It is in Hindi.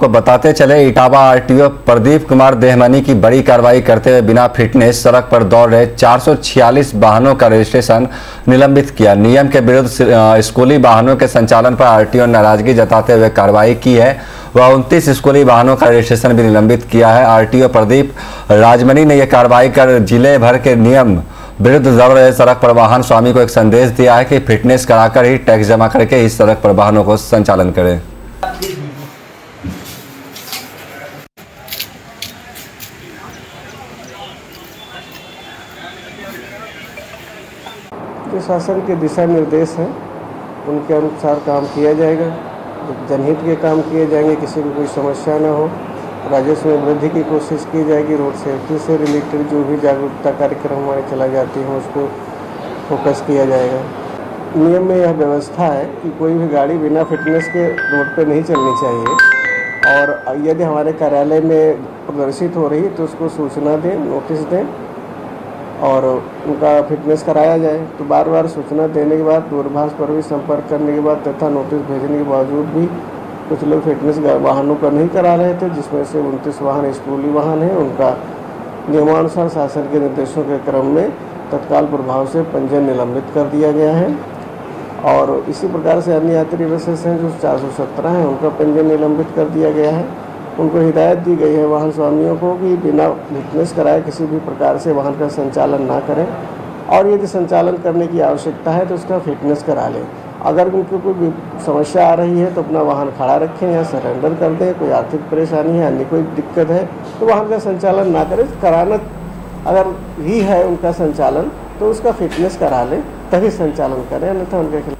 को बताते चले, इटावा आरटीओ प्रदीप कुमार देहमनी की बड़ी कार्रवाई करते हुए बिना फिटनेस सड़क पर दौड़ रहे 446 वाहनों का रजिस्ट्रेशन निलंबित किया। नियम के विरुद्ध स्कूली वाहनों के संचालन पर आरटीओ नाराज़गी जताते हुए कार्रवाई की है। वह उनतीस स्कूली वाहनों का रजिस्ट्रेशन भी निलंबित किया है। आरटीओ प्रदीप राजमनी ने यह कार्रवाई कर ज़िले भर के नियम विरुद्ध दौड़ रहे सड़क पर वाहन स्वामी को एक संदेश दिया है कि फिटनेस कराकर ही टैक्स जमा करके इस सड़क पर वाहनों को संचालन करें। जो शासन के दिशा निर्देश हैं, उनके अनुसार काम किया जाएगा। जनहित के काम किए जाएँगे, किसी को कोई समस्या ना हो। राजस्व में वृद्धि की कोशिश की जाएगी, रोड सेफ्टी से रिलेटेड जो भी जागरूकता कार्यक्रम हमारे चला जाती हैं, उसको फोकस किया जाएगा। नियम में यह व्यवस्था है कि कोई भी गाड़ी बिना फिटनेस के रोड पर नहीं चलनी चाहिए। और यदि हमारे कार्यालय में प्रदर्शित हो रही तो उसको सूचना दें नोटिस दें और उनका फिटनेस कराया जाए तो बार बार सूचना देने के बाद, दूरभाष पर भी संपर्क करने के बाद तथा नोटिस भेजने के बावजूद भी कुछ लोग फिटनेस वाहनों का नहीं करा रहे थे, जिसमें से उनतीस वाहन स्कूली वाहन हैं। उनका नियमानुसार शासन के निर्देशों के क्रम में तत्काल प्रभाव से पंजीयन निलंबित कर दिया गया है। और इसी प्रकार से अन्य यात्री बसेस हैं जो चार सौ सत्रह हैं, उनका पंजीयन निलंबित कर दिया गया है। उनको हिदायत दी गई है वाहन स्वामियों को कि बिना फिटनेस कराए किसी भी प्रकार से वाहन का संचालन ना करें। और यदि संचालन करने की आवश्यकता है तो उसका फिटनेस करा लें। अगर उनको कोई समस्या आ रही है तो अपना वाहन खड़ा रखें या सरेंडर कर दें। कोई आर्थिक परेशानी है, अन्य कोई दिक्कत है तो वाहन का संचालन ना करें। कराना अगर ही है उनका संचालन तो उसका फिटनेस करा लें, तभी संचालन करें। अन्यथा उनके खिलाफ